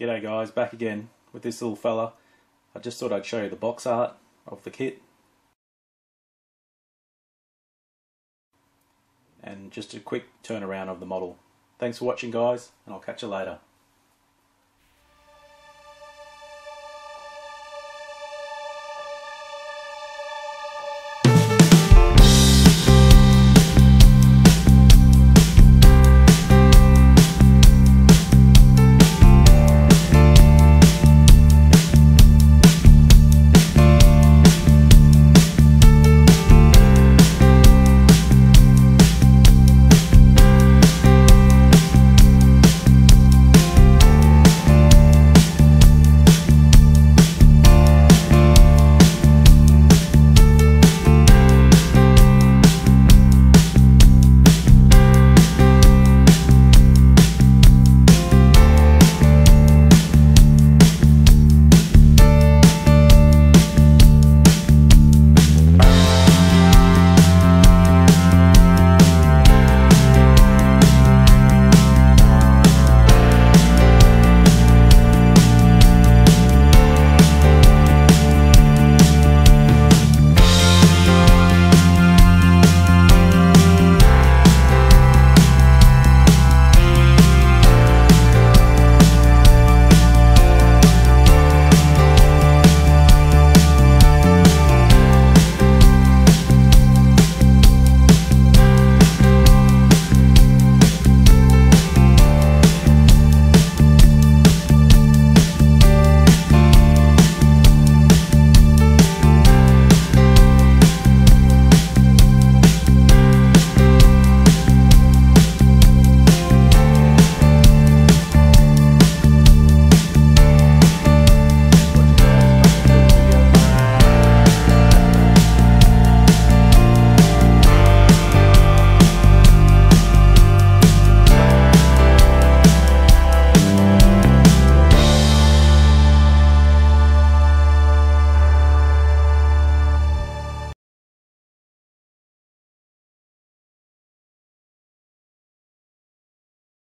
G'day guys, back again with this little fella. I just thought I'd show you the box art of the kit. And just a quick turnaround of the model. Thanks for watching guys, and I'll catch you later.